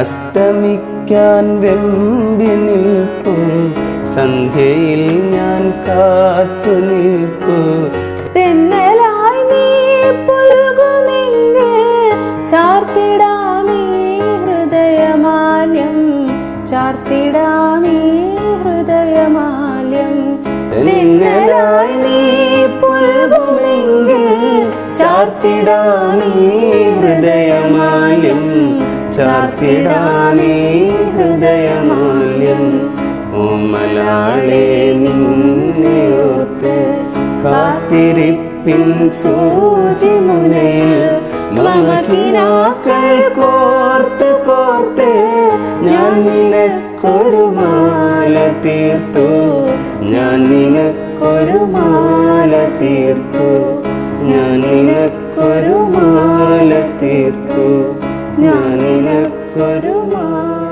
അസ്തമിക്കാൻ വെമ്പി നിൽക്കും. സന്ധ്യയിൽ ഞാൻ കാത്തു നിൽക്കൂ. തെന്നലായി ചാർത്തിടാമീ ഹൃദയമാല്യം. ചാർത്തിടാമീ നീ പുൽകുമെങ്കിൽ ചാർത്തിടാമീ ഹൃദയമാല്യം. ചാർത്തിടാനീ ഹൃദയമാല്യം ഓമലാളെ നിന്നെയോർത്ത് കാത്തിരിപ്പിൻ സൂചി മുനയിൽ മമകിനാക്കൾ കോർത്ത് കോർത്ത് ഞാൻ നിനക്കൊരു മാല തീർത്തു. ഞാൻ നിനക്കൊരു മാല തീർത്തു. ഞാൻ നിനക്കൊരു മാല തീർത്തു. ज्ञानेन कुरु मा